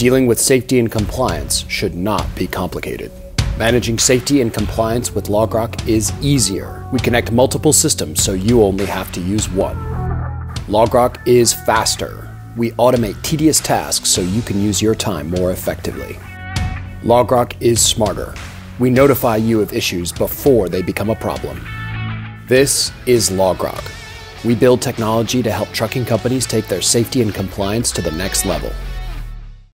Dealing with safety and compliance should not be complicated. Managing safety and compliance with LogRock is easier. We connect multiple systems so you only have to use one. LogRock is faster. We automate tedious tasks so you can use your time more effectively. LogRock is smarter. We notify you of issues before they become a problem. This is LogRock. We build technology to help trucking companies take their safety and compliance to the next level.